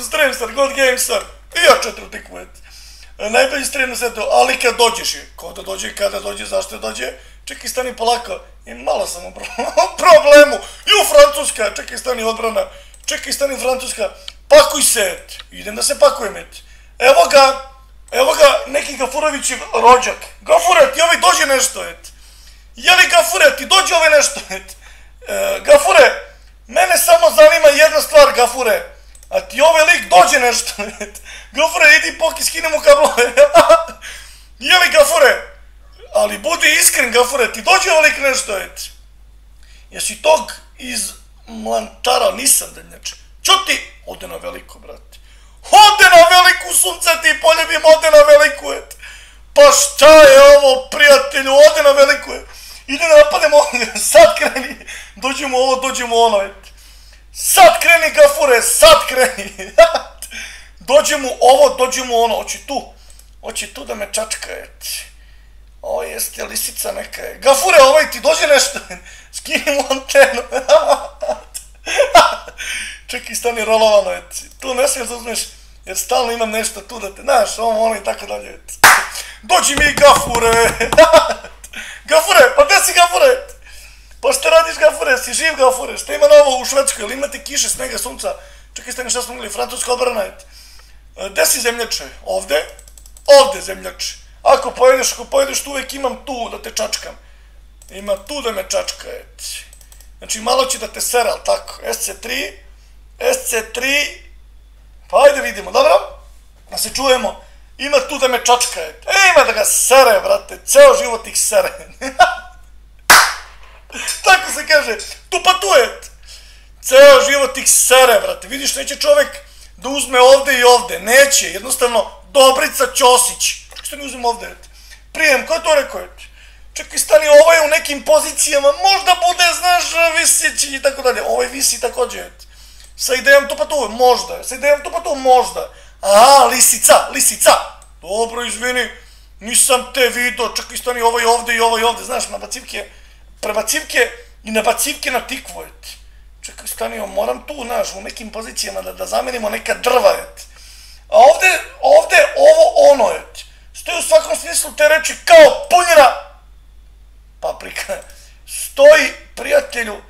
Full stream, sir, good game, sir. I ja četiri tikvu, et. E, Najbolji stream na svetu, ali kad dođeš je, ko da dođe, kada dođe, zašto dođe, čekaj, stani polako, i malo sam u pro- problemu, i u Francuska, čekaj, stani odbrana, čekaj, stani Francuska, pakuj se, idem da se pakujem, et. Evo ga, evo ga, neki Gafurovićev rođak, Gafure, ti ovaj dođe nešto, et. Jeli Gafure, ti dođe ovaj nešto, et. E, Gafure, mene samo zanima jedna stvar, Gafure, a ti ovaj lik dođe nešto. Gafure, idi poki, skinemo kablove. Jeli Gafure, ali budi iskren, Gafure, ti dođe ovaj lik nešto, et. Jesi tog iz Mlantara, nisam da nječe. Čuti, ode na veliko, brate. Ode na veliku sunce ti poljubim, ode na veliku, et. Pa šta je ovo, prijatelju, ode na veliku, et. Ide da napademo, sad kreni, dođemo ovo, dođemo ono, et. Sad kreni, gafure, sad kreni. dođemo ovo, dođemo ono, hoće tu. Hoće tu da me čačka, et. Ovo jeste lisica neka je. Gafure, ovaj ti dođe nešto. Skini mu antenu. Čekaj, stani rolovano, et. Tu ne smiješ da uzmeš, jer stalno imam nešto tu da te, znaš, ovo, ono i tako dalje, et. Dođi mi, gafure. gafure, pa gde si gafure? Pa šta radiš gafure, si živ gafure, šta ima novo u Švedskoj, ili imate kiše, snega, sunca? Čekaj, stani, šta smo imali, francuska obrana, et. E, Gde si zemljače? Ovde? Ovde zemljače. Ako pojedeš, ako pojedeš, tu uvek imam tu da te čačkam. Ima tu da me čačka, et. Znači, malo će da te sera, ali tako? SC3, SC3, pa ajde vidimo, dobro? Da se čujemo. Ima tu da me čačka, et. E, ima da ga sere, brate, ceo život ih sere. tako se kaže, tu pa tu, et. Ceo život ih sere, brate. Vidiš, neće čovek da uzme ovde i ovde. Neće, jednostavno, Dobrica Ćosić. Što ne uzmem ovde, et? Prijem, ko je to rekao? Čekaj, stani, ovo je u nekim pozicijama, možda bude, znaš, visići i tako dalje. Ovo je visi takođe, et. Sa idejom to pa možda. Sa idejom to pa možda. A, lisica, lisica. Dobro, izvini, nisam te vidio, čekaj, stani, ovo je ovde i ovo je ovde. Znaš, nabacivke, prebacivke i nabacivke na tikvu, et. Čekaj, stani, moram tu, znaš, u nekim pozicijama da, da zamenimo neka drva, et. A ovde, ovde, ovo, ono, et. Stoji u svakom smislu te reči kao punjena paprika. Stoji, prijatelju,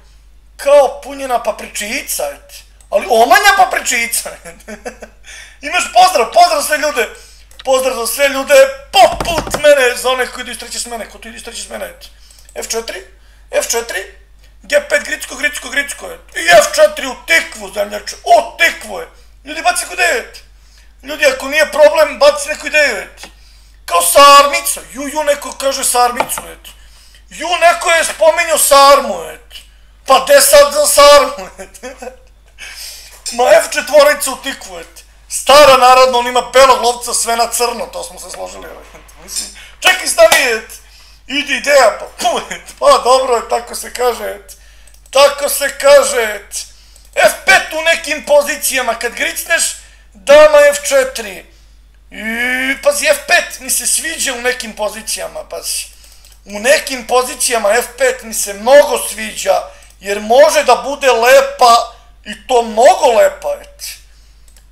kao punjena papričica, et. Ali omanja papričica, et. Imaš pozdrav, pozdrav sve ljude. Pozdrav za sve ljude, poput mene, za one koji idu istreći s mene, ko tu idu istreći s mene, et. F4, F4, G5, gricko, gricko, gricko, et. I F4 u tikvu, zemljače, u tikvu, et. Ljudi, baci kod et. Ljudi, ako nije problem, baci neku ideju, et. Kao sarmica. Ju, ju, neko kaže sarmicu, et. Ju, neko je spominjao sarmu, et. Pa de sad za sarmu, et. Ma F4 u tikvu, et. Stara, naravno, on ima belog lovca sve na crno, to smo se složili, et. Mislim, čekaj, stani, et. Idi ideja, pa. Pa dobro, et, tako se kaže. Tako se kaže, et. F5 u nekim pozicijama, kad gricneš, dama F4. I, pazi, F5 mi se sviđa u nekim pozicijama, pazi. U nekim pozicijama F5 mi se mnogo sviđa, jer može da bude lepa i to mnogo lepa, et.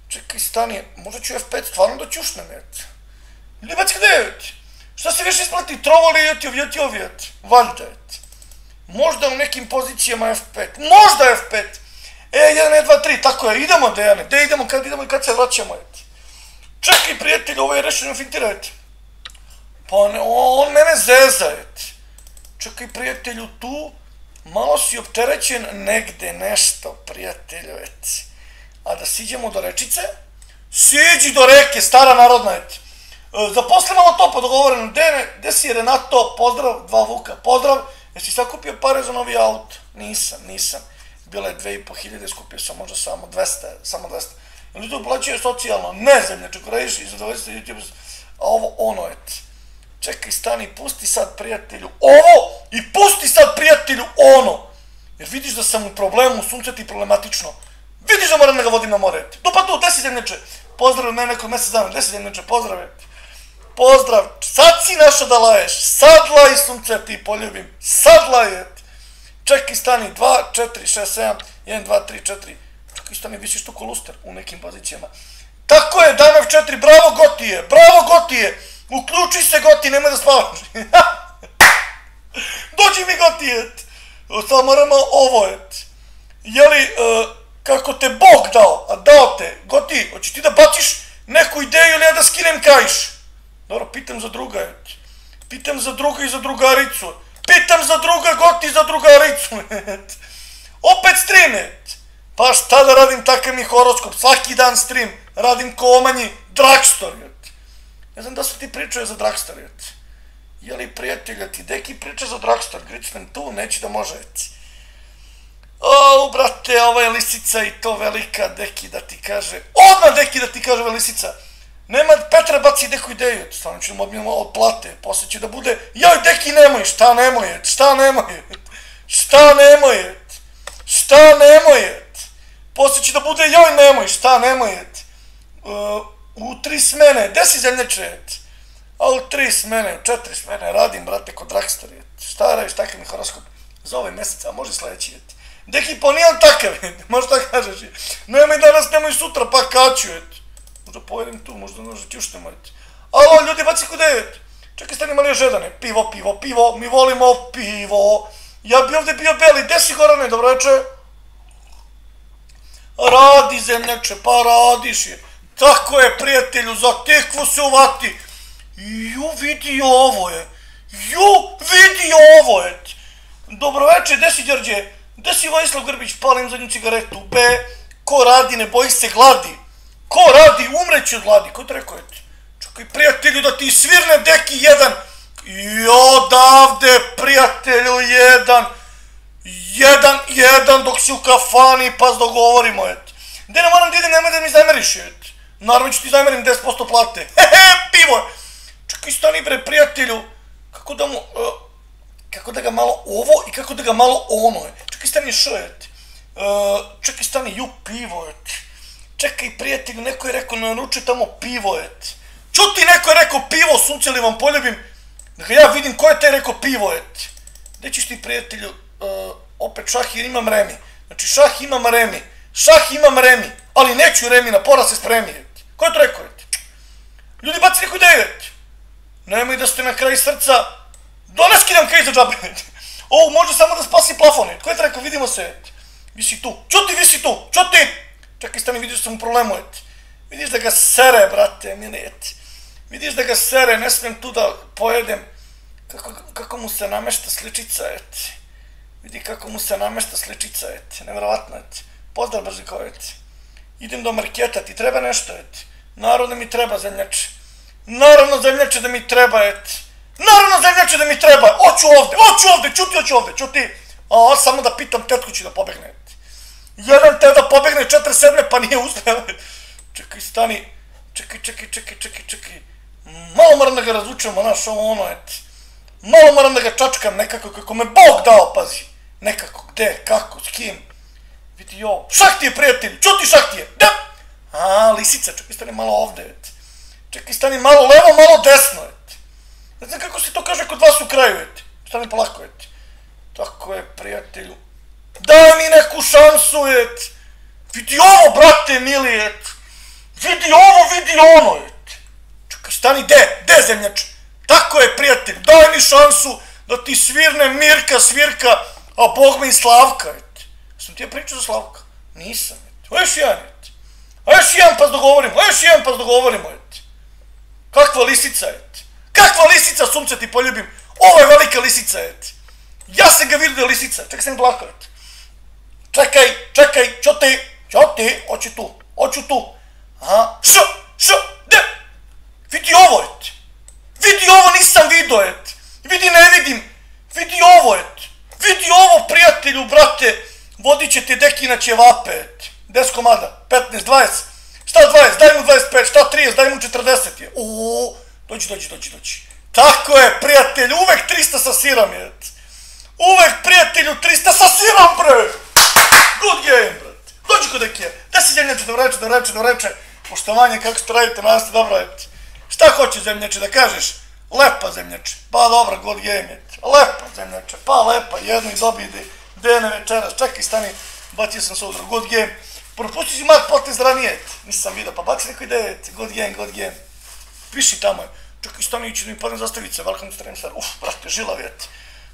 Čekaj, stani, možda ću F5 stvarno da ćušnem, et. Ili baci gde, et. Šta se više isplati, trovali jeti ovjeti ovjet, valjda, et. Možda u nekim pozicijama F5, možda F5. E, 1, 2, 3, tako je, idemo Dejane, gde idemo, kad idemo i kad se vraćamo, et. Čekaj, prijatelj, ovo je rešeno fintira, et. Pa ne, on mene zeza, et. Čekaj, prijatelju, tu malo si opterećen negde nešto, prijatelju, et. A da siđemo do rečice? Siđi do reke, stara narodna, et. E, Zaposli malo to pa dogovoreno, gde, gde si Renato, pozdrav, dva Vuka, pozdrav, jesi sakupio pare za novi auto? Nisam, nisam bila je dve i po hiljade, skupio sam možda samo 200, samo 200. Ljudi uplaćuje socijalno, ne zemlje, radiš i zadovoljstvo YouTube, a ovo ono et. Čekaj, stani, pusti sad prijatelju ovo i pusti sad prijatelju ono. Jer vidiš da sam u problemu, sunce ti problematično. Vidiš da moram da ga vodim na more. Tu pa tu, gde si zemlječe? Pozdrav ne nekog mesec dana, gde si zemlječe? Pozdrav. Pozdrav, sad si našao da laješ, sad laj sunce ti poljubim, sad laj et. Čekaj, stani, 2, 4, 6, 7, 1, 2, 3, 4. Čekaj, stani, visiš tu koluster u nekim pozicijama. Tako je, daj četiri, bravo Gotije, bravo Gotije, uključi se Goti, nemoj da spavaš. Dođi mi Gotije, samo moramo ovo, et. Jeli, uh, kako te Bog dao, a dao te, Goti, hoćeš ti da baciš neku ideju ili ja da skinem kajš? Dobro, pitam za druga. Pitam za druga i za drugaricu. Pitam za druga, Goti za drugaricu, et. Opet stream. Pa šta da radim, takav mi horoskop, svaki dan stream, radim ko omanji drugstore, et. Ne znam da su ti pričaju za drugstore, et. Jeli prijatelja ti, deki priča za drugstore, gricnem tu, neće da može. O, brate, ova je lisica i to velika, deki da ti kaže, odmah deki da ti kaže ova lisica, nema Petra baci neku ideju, stvarno ću da odmijemo od plate, posle će da bude, joj deki nemoj, šta nemoj, šta nemoj, šta nemoj, šta nemoj, posle će da bude, joj nemoj, šta nemoj, uh, u tri smene, gde si zemlječe, a u tri smene, u četiri smene, radim, brate, kod Dragstar, šta radiš, takav mi horoskop, za ovaj mesec, a može sledeći, et. Deki, pa nije takav, možda kažeš, nemoj danas, nemoj sutra, pa kaću, et. Možda pojedem tu, možda možda ćušte morati. Alo, ljudi, baci kod devet. Čekaj, stani mali žedane. Pivo, pivo, pivo, mi volimo pivo. Ja bi ovde bio beli, gde si Gorane, dobro večer? Radi zemljače, pa radiš je. Tako je, prijatelju, za tekvu se uvati. Ju, vidi ovo je. Ju, vidi ovo je. Dobro večer, gde si Đorđe? Gde si Vojislav Grbić, palim zadnju cigaretu? B, ko radi, ne boji se gladi. Ko radi, umreće od gladi. Ko rekao je? Čekaj, prijatelju, da ti svirne deki jedan. I odavde, prijatelju, jedan. Jedan, jedan, dok si u kafani, pa dogovorimo, et. Gde ne moram da idem, nemoj da mi zameriš, et. Naravno ću ti zamerim 10% plate. Hehe, pivo. Čekaj, stani bre, prijatelju. Kako da mu... Uh, kako da ga malo ovo i kako da ga malo ono. Čekaj, stani šo, et. Uh, čekaj, stani, ju, pivo, et. Čekaj, prijatelju, neko je rekao, naruči tamo pivo, et. Čuti, neko je rekao pivo, sunce li vam poljubim. Da ga ja vidim ko je te rekao pivo, et. Gde ćeš ti, prijatelju, uh, opet šah jer imam remi. Znači, šah imam remi. Šah imam remi, ali neću remi, na pora se spremi, et. Ko je to rekao, et? Ljudi, baci neku ideju, et. Nemoj da ste na kraj srca. Dones kidam kaj za džabe, et. O, može samo da spasi plafon, et. Ko je to rekao, vidimo se, et. Visi tu. Čuti, visi tu. Čuti! Čekaj, stani, vidiš da sam u problemu, et. Vidiš da ga sere, brate, mine, et. Vidiš da ga sere, ne smijem tu da pojedem. Kako, kako mu se namešta sličica, et. Vidi kako mu se namešta sličica, et. Nevjerovatno, et. Pozdrav, Brziko, et. Idem do marketa, ti treba nešto, et. Naravno mi treba, zemljače. Naravno, zemljače, da mi treba, et. Naravno, zemljače, da mi treba. Oću ovde, oću ovde, čuti, oću ovde, čuti. A, samo da pitam tetku ću da pobegne. Jedan te da pobegne četiri sedme, pa nije uspeo. Čekaj, stani. Čekaj, čekaj, čekaj, čekaj, čekaj. Malo moram da ga razvučem, znaš, ovo ono, et. Malo moram da ga čačkam nekako, kako me Bog dao, pazi. Nekako, gde, kako, s kim. Vidi jo, šah ti je, prijatelj, čuti šah ti je, da. A, lisica, čekaj, stani malo ovde, et. Čekaj, stani malo levo, malo desno, et. Ne znam kako se to kaže kod vas u kraju, et. Stani polako, et. Tako je, prijatelju. Daj mi neku šansu, et. Vidi ovo, brate, mili, et. Vidi ovo, vidi ono, et. Čekaj, stani, de, de, zemljače. Tako je, prijatelj, daj mi šansu da ti svirne Mirka, svirka, a Bog mi Slavka, et. Sam ti je pričao za Slavka? Nisam, et. A još jedan, et. A još jedan pa dogovorimo, a još jedan pa dogovorimo, et. Kakva lisica, et. Kakva lisica, sumce ti poljubim. Ovo je velika lisica, et. Ja sam ga vidio lisica, čekaj sam blako, et. Čekaj, čekaj, čo ti, čo ti, oći tu, oću tu. A, š, š, de, vidi ovo, et. Vidi ovo, nisam vidio, et. Vidi, ne vidim. Vidi ovo, et. Vidi ovo, prijatelju, brate. Vodit će ti deki na ćevape, et. 10 komada, 15, 20. Šta 20, daj mu 25, šta 30, daj mu 40 je. Uuu, dođi, dođi, dođi, dođi. Tako je, prijatelju, uvek 300 sa sirom, et. Uvek, prijatelju, 300 sa sirom, bre. Good game, brate. Dođi kod ekija. Da si zemljače, da vreče, da vreče, da vreče. Poštovanje, kako ste radite, nas ste dobro, et. Šta hoće zemljače da kažeš? Lepa zemljače. Pa dobro, good game, et. Lepa zemljače. Pa lepa, jedno i dobije de, dene večeras. Čekaj, stani, bacio sam se udru. Good game. Propusti si mat potez ranije, nisam vidio, pa baci neko ideje, god game, god game. Piši tamo, čekaj stani ići mi padne zastavice, welcome to uf, brate, žilav je ti.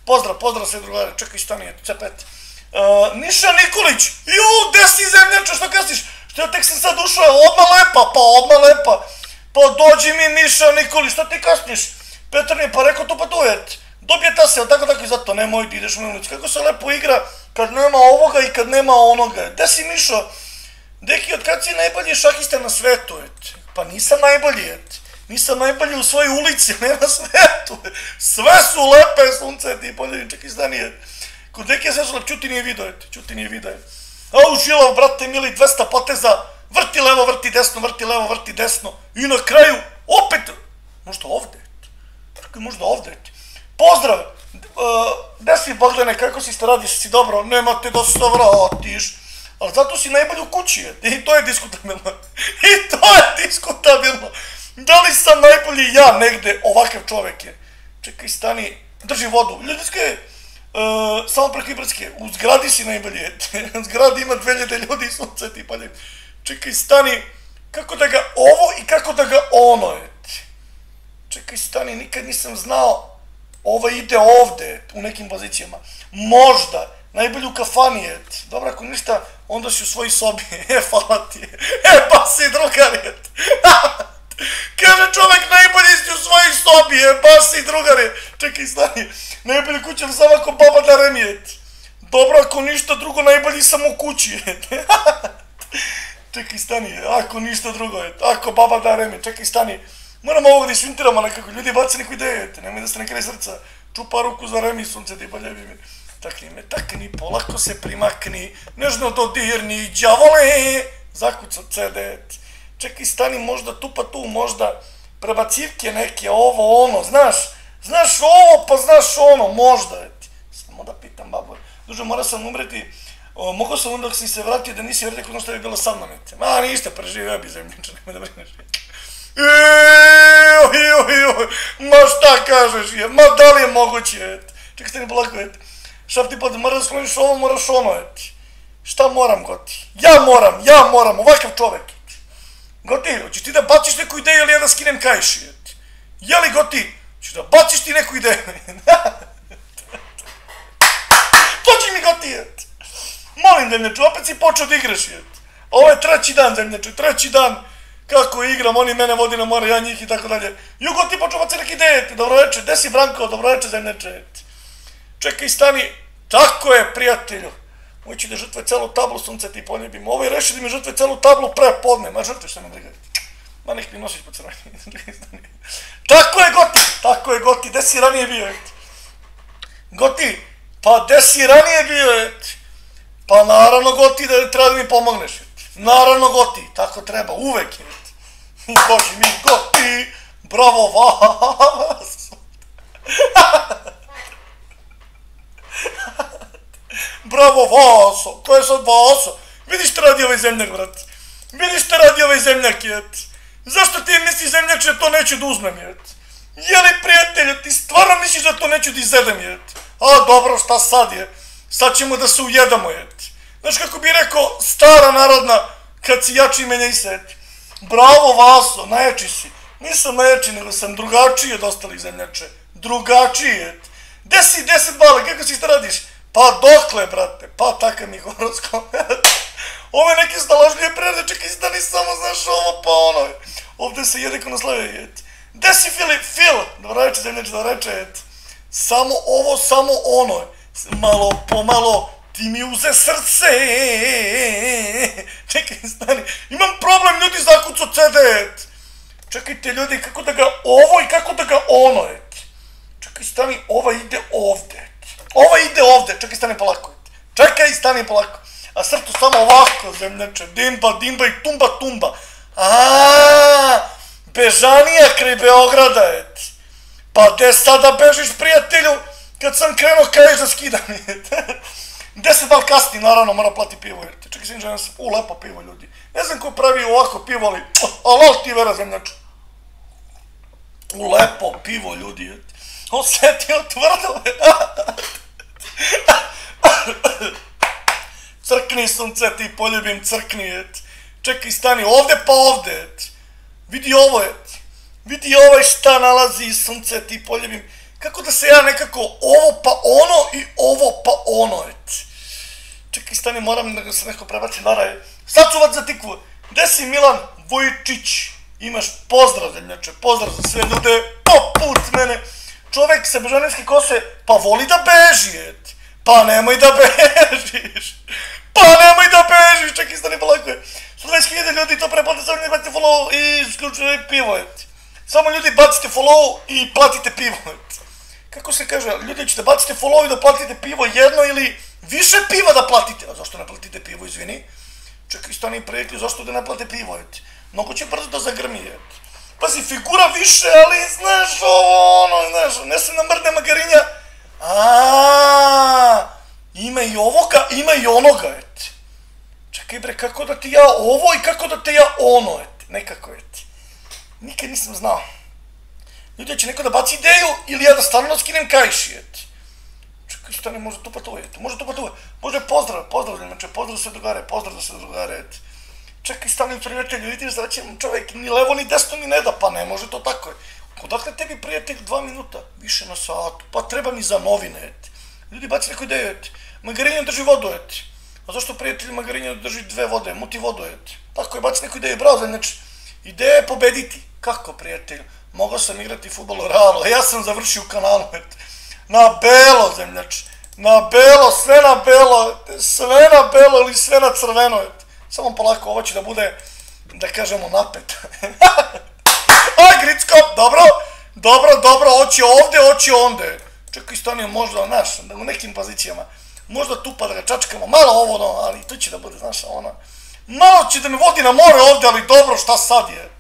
Pozdrav, pozdrav sve drugare, čekaj stani, cepet. Uh, Niša Nikolić, ju, gde si zemljače, što kasniš? Što ja tek sam sad ušao, odmah lepa, pa odmah lepa. Pa dođi mi Miša Nikolić, šta ti kasniš? Petar mi je pa rekao to pa je. Dobije ta se, tako tako i zato nemoj ti ideš u Milnicu. Kako se lepo igra kad nema ovoga i kad nema onoga. Gde si Mišo? Deki, od kad si najbolji šahista na svetu, et? Pa nisam najbolji, et. Nisam najbolji u svojoj ulici, ne na svetu. Sve su lepe, sunce, ti poljevi, čekaj, stani, et. Kod su lepe, čuti nije video, et. Čuti nije video. A u žilav, brate, mili, 200 poteza, vrti levo, vrti desno, vrti levo, vrti desno. I na kraju, opet, možda ovde, et. Tako možda ovde, et. Pozdrav, uh, gde si Bogdane, kako si ste radiš, si dobro, nemate da se vratiš ali zato si najbolji u kući, i to je diskutabilno. I to je diskutabilno. Da li sam najbolji ja negde, ovakav čovek je. Čekaj, stani, drži vodu. Ljudske, uh, samo preko Ibratske, u zgradi si najbolji, u zgradi ima 2000 ljudi, sunce ti palje. Čekaj, stani, kako da ga ovo i kako da ga ono, je. Čekaj, stani, nikad nisam znao, ovo ide ovde, u nekim pozicijama. Možda, najbolji u kafani, et. Dobro, ako ništa, onda si u svojoj sobi. E, hvala ti. E, pa si drugar, et. Kaže čovek, najbolji si u svojoj sobi, e, baš si drugar, je. Čekaj, stani. Najbolji kućan sam ako baba da remijet. Dobro, ako ništa drugo, najbolji sam u kući. Čekaj, stani, ako ništa drugo, et. Ako baba da remijet, čekaj, stani. Moramo ovo da isfintiramo nekako, ljudi baci neku ideju, et. Nemoj da se ne kraj srca. Čupa ruku za remi, sunce ti baljevi mi takni me, takni, polako se primakni, nežno dodirni, đavole, zakuca CD, čekaj, stani možda tu pa tu, možda prebacivke neke, ovo, ono, znaš, znaš ovo, pa znaš ono, možda, samo da pitam babu, duže, mora sam umreti, o, mogao sam onda si se vratio da nisi rekao ono što je bilo sa mnom, et. ma ništa, preživio bi zemljiče, nemoj da brineš. Oj, oj, oj, ma šta kažeš je, ma da li je moguće, et. Čekaj, stani polako, et. Šta ti pod, moraš da skloniš ovo, moraš ono, eti. Šta moram, Goti? Ja moram, ja moram, ovakav čovek, eti. Goti, hoćeš ti da baciš neku ideju ili ja da skinem kajši, eti. Je li, Goti, hoćeš da baciš ti neku ideju? Pođi mi, Goti. Molim, zemljaču, opet si počeo da igraš. Ovo je treći dan, zemljaču, treći dan kako igram, oni mene vodi na more, ja njih i tako dalje. Jugo ti počeo baci neke ideje, eti. Dobroveče, gde si Branko, dobroveče, zemljače, eti. Čekaj, stani, tako je, prijatelju. Moći da žrtve celu tablu sunce ti poljubim. Ovo je reši da mi žrtve celu tablu pre podne. Ma žrtve što me briga. Ma nek mi nosiš po crveni. tako je, Goti, tako je, Goti, gde si ranije bio, et? Goti, pa gde si ranije bio, et? Pa naravno, Goti, da treba da mi pomogneš? Naravno, Goti, tako treba, uvek, et? Boži mi, Goti, bravo vas! Bravo, Vaso, to je sad Vaso. Vidiš šta radi ovaj zemljak, brat. Vidiš šta radi ovaj zemljak, jet. Zašto ti misliš zemljače da to neću da uzmem? Je li prijatelju, ti stvarno misliš da to neću da izedem, jet? A, dobro, šta sad je? Sad ćemo da se ujedamo, jet. Znaš kako bi rekao, stara narodna, kad si jači menja i seti. Bravo, Vaso, najjači si. Nisam najjači, nego sam drugačiji od ostalih zemljače. Drugačiji, jet. Gde si 10 bala, kako si šta radiš? Pa dokle, brate, pa takav mi horoskop. Ove neke staložnije prede, čekaj, da ni samo znaš ovo, pa ono. Ovde se jede ko na slave jeti. Gde si Filip? Fil! Dobro reče, zemljač, da reče, et. Samo ovo, samo ono. Malo, pomalo, ti mi uze srce. Čekaj, stani. Imam problem, ljudi, zakucu CD, et. Čekajte, ljudi, kako da ga ovo i kako da ga ono, et. Čekaj, stani, ova ide ovde. Ova ide ovde, čekaj, stani polako. Čekaj, stani polako. A srtu samo ovako, zemljače, dimba, dimba i tumba, tumba. A, Bežanija kraj Beograda, et. Pa gde sada bežiš, prijatelju, kad sam krenuo kažeš da skidam, et. Gde se da li kasni, naravno, mora plati pivo, et. Čekaj, sin žena sam, u, lepo pivo, ljudi. Ne znam ko pravi ovako pivo, ali, ali ti vera, zemljače. U, lepo pivo, ljudi, et. Osetio tvrdo, Crkni sunce ti poljubim, crkni, et. Čekaj, stani, ovde pa ovde, et. Vidi ovo, et. Vidi ovaj šta nalazi sunce ti poljubim. Kako da se ja nekako ovo pa ono i ovo pa ono, et. Čekaj, stani, moram da se neko prebaci, naraj. Sad ću za tikvu. Gde si Milan Vojčić? Imaš pozdrav, zemljače, pozdrav za sve ljude, poput mene. Čovek sa bežanevske kose, pa voli da beži, et. Pa nemoj da bežiš. Pa nemoj da bežiš, čekaj, stani polako je. 120.000 ljudi to preplate, samo ljudi bacite follow i isključuje pivo, et. Samo ljudi bacite follow i platite pivo, et. Kako se kaže, ljudi ćete bacite follow i da platite pivo jedno ili više piva da platite. A zašto ne platite pivo, izvini? Čekaj, stani prijatelju, zašto da ne plate pivo, et? Mnogo će brzo da zagrmi, et. Pazi, figura više, ali znaš ovo, ono, znaš, ne se namrde magarinja. A, ima i ovoga, ima i onoga, et. Čekaj bre, kako da ti ja ovo i kako da te ja ono, et. Nekako, et. Nikad nisam znao. Ljudi, će neko da baci ideju ili ja da stvarno skinem kajši, et. Čekaj, stane, može tu pa tu, et. Može tu pa tu, može pozdrav, pozdrav, znači, pozdrav sve drugare, pozdrav za sve drugare, et. Čekaj, stani prijatelju, vidiš da će čovjek ni levo ni desno ni ne da, pa ne može to tako. Odakle tebi prijatelj dva minuta? Više na satu, pa treba mi za novine, et. Ljudi baci neku ideju, et. Magarinja drži vodu, et. A zašto prijatelj Magarinja drži dve vode, muti vodu, et. Tako je, baci neku ideju, bravo, znači, ideja je pobediti. Kako, prijatelj? Mogao sam igrati futbol u Realu, ja sam završio u kanalu, et. Na belo, zemljač. Na belo, sve na belo, sve na belo ili sve na crveno, et. Samo polako, ovo će da bude, da kažemo, napet. Aj, Gricko, dobro, dobro, dobro, oći ovde, oći onde. Čekaj, stani, možda, znaš, u nekim pozicijama. Možda tu pa da ga čačkamo, malo ovo, no, ali to će da bude, znaš, ona. Malo će da me vodi na more ovde, ali dobro, šta sad je.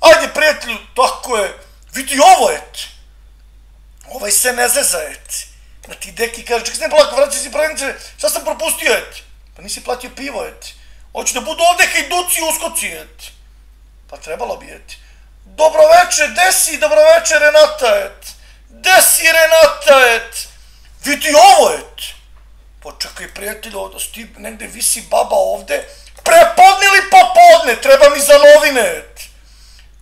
Ajde, prijatelju, tako je, vidi ovo, et. Ovaj se ne zeza, et. Da ti deki kaže, čekaj, ne polako, vraćaj si pravnice, šta sam propustio, et. Pa nisi platio pivo, et. Hoće da budu ovde hajduci i uskoci, et. Pa trebalo bi, et. Dobro veče, gde si, dobro veče, Renata, et. Gde si, Renata, et. Vidi ovo, et. Počekaj, prijatelju, ovdje sti, negde visi baba ovde. Prepodne ili popodne, treba mi za novine, et.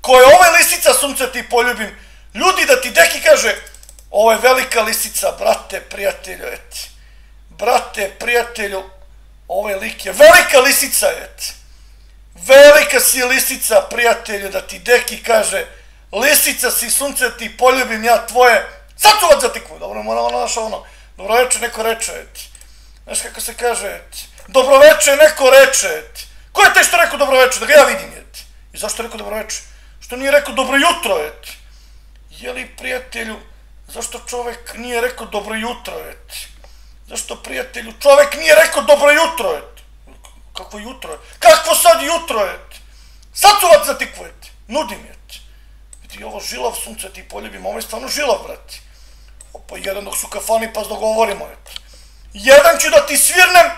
Ko je ova lisica, sunce ti poljubim. Ljudi da ti deki kaže, ovo je velika lisica, brate, prijatelju, et. Brate, prijatelju, ovaj lik je velika lisica, et. Velika si lisica, prijatelju, da ti deki kaže, lisica si, sunce ti, poljubim ja tvoje, sad ću vas zatikvu, dobro, moram ono naša ono, dobroveče, neko reče, et. Znaš kako se kaže, et. Dobroveče, neko reče, et. Ko je te što rekao dobroveče, da ga ja vidim, et. I zašto rekao dobroveče? Što nije rekao dobro jutro, et. Jeli, prijatelju, zašto čovek nije rekao dobro jutro, et. Zašto, prijatelju, čovek nije rekao dobro jutro, et. Kakvo jutro, et. Kakvo sad jutro, et. Sad ću vas zatikvu, et. Nudim, et. Vidi, ovo žilav sunce ti poljubim, ovo je stvarno žilav, brati. Opa, jedan dok su kafani, pa dogovorimo, et. Jedan ću da ti svirnem,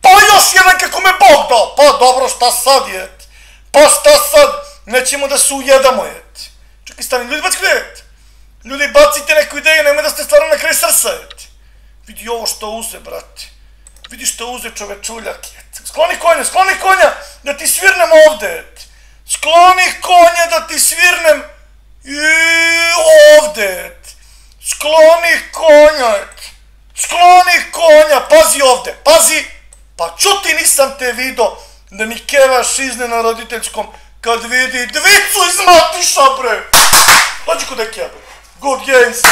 pa još jedan kako me Bog dao. Pa dobro, šta sad, et. Pa šta sad, nećemo da se ujedamo, et. Čekaj, stani, ljudi, bacite, et. Ljudi, bacite neku ideju, nemoj da ste stvarno na kraj srca, et. Vidi ovo što uze, brate. Vidi što uze čovečuljak, et. Skloni konja, skloni konja, da ti svirnem ovde, et. Skloni konja da ti svirnem i ovde, et. Skloni konja, et. Skloni konja, pazi ovde, pazi. Pa čuti nisam te vidio da mi kevaš izne na roditeljskom kad vidi dvicu iz matiša, bre. Dođi kod eke, bre. Good games.